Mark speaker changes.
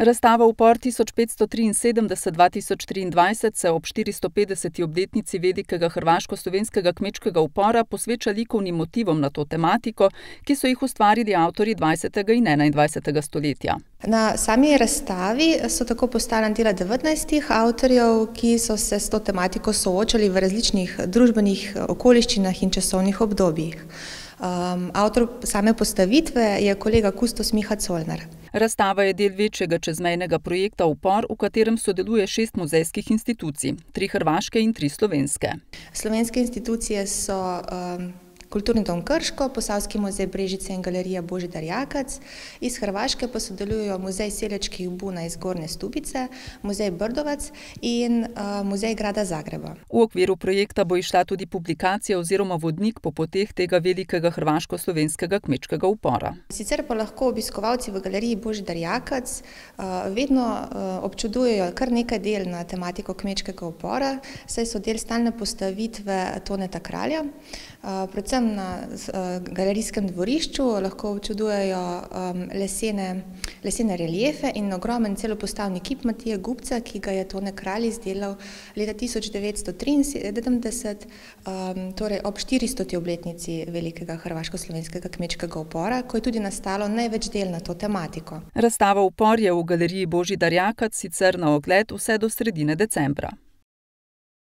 Speaker 1: Razstava Upor 1573-2023 se ob 450. obletnici velikega hrvaško-slovenskega kmečkega upora posveča likovnim motivom na to tematiko, ki so jih ustvarili avtorji 20. in 21. stoletja.
Speaker 2: Na sami razstavi so tako postavljena dela 19 avtorjev, ki so se s to tematiko soočali v različnih družbenih okoliščinah in časovnih obdobjih. Um, avtor same postavitve je kolega Kustos Miha Colnar.
Speaker 1: Razstava je del večjega čezmejnega projekta Upor, v katerem sodeluje šest muzejskih institucij, tri hrvaške in tri slovenske.
Speaker 2: Slovenske institucije so um, Kulturni dom Krško, Posavski muzej Brežice in galerija Božidar Jakac. Iz Hrvaške pa sodelujo muzej Selečkih Buna iz Gorne Stubice, muzej Brdovac in uh, muzej grada Zagreba.
Speaker 1: V okviru projekta bo išla tudi publikacija oziroma vodnik po poteh tega velikega hrvaško-slovenskega kmečkega upora.
Speaker 2: Sicer pa lahko obiskovalci v galeriji Božidar Jakac uh, vedno uh, občudujejo kar nekaj del na tematiko kmečkega upora, saj so del stalne postavitve Toneta Kralja. Predvsem predvsem na uh, galerijskem dvorišču lahko občudujejo lesene, lesene reljefe in ogromen celopostavni kip Matije Gupca, ki ga je Tone Kralj izdelal leta 1973, um, torej ob 400. obletnici velikega hrvaško-slovenskega kmečkega upora, ko je tudi nastalo največ del na to tematiko.
Speaker 1: Razstava upor je v galeriji Božji Darjakac sicer na ogled vse do sredine decembra.